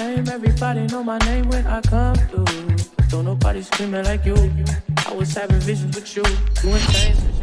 everybody know my name when I come through. Don't nobody screaming like you. I was having visions with you, doing things